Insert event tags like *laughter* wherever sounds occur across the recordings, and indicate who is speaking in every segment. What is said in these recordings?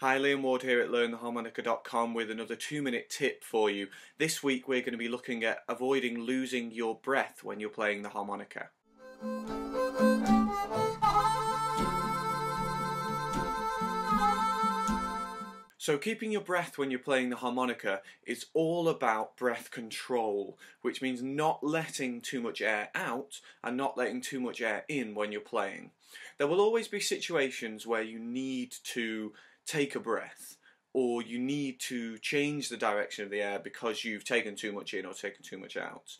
Speaker 1: Hi, Liam Ward here at learntheharmonica.com with another two minute tip for you. This week we're going to be looking at avoiding losing your breath when you're playing the harmonica. So, keeping your breath when you're playing the harmonica is all about breath control, which means not letting too much air out and not letting too much air in when you're playing. There will always be situations where you need to take a breath or you need to change the direction of the air because you've taken too much in or taken too much out.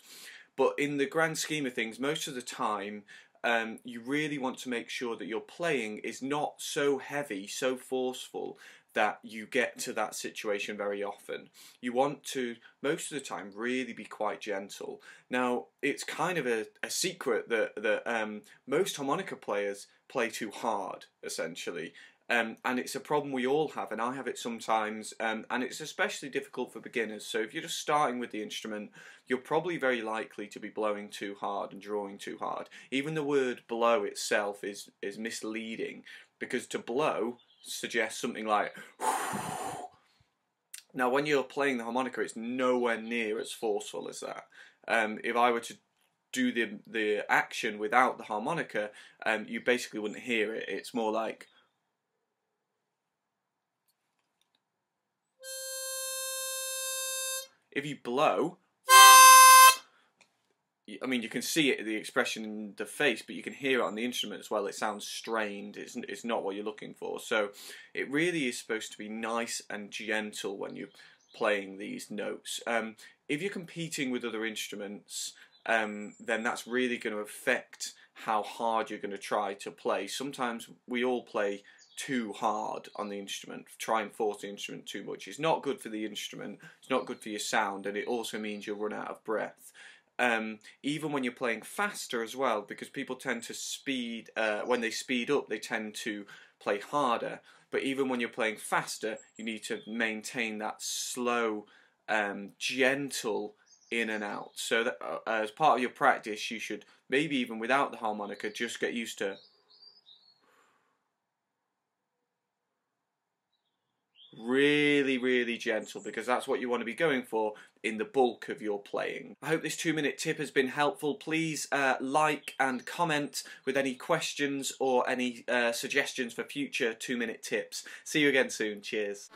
Speaker 1: But in the grand scheme of things, most of the time, um, you really want to make sure that your playing is not so heavy, so forceful that you get to that situation very often. You want to, most of the time, really be quite gentle. Now, it's kind of a, a secret that, that um, most harmonica players play too hard, essentially. Um, and it's a problem we all have, and I have it sometimes, um, and it's especially difficult for beginners. So if you're just starting with the instrument, you're probably very likely to be blowing too hard and drawing too hard. Even the word blow itself is, is misleading, because to blow suggests something like *sighs* now when you're playing the harmonica it's nowhere near as forceful as that. Um, if I were to do the the action without the harmonica um, you basically wouldn't hear it. It's more like if you blow I mean, you can see it, the expression in the face, but you can hear it on the instrument as well. It sounds strained. It's, it's not what you're looking for. So it really is supposed to be nice and gentle when you're playing these notes. Um, if you're competing with other instruments, um, then that's really going to affect how hard you're going to try to play. Sometimes we all play too hard on the instrument, try and force the instrument too much. It's not good for the instrument, it's not good for your sound, and it also means you'll run out of breath um, even when you're playing faster as well, because people tend to speed, uh, when they speed up, they tend to play harder. But even when you're playing faster, you need to maintain that slow, um, gentle in and out. So that uh, as part of your practice, you should maybe even without the harmonica, just get used to really, really gentle because that's what you want to be going for in the bulk of your playing. I hope this two minute tip has been helpful. Please uh, like and comment with any questions or any uh, suggestions for future two minute tips. See you again soon. Cheers.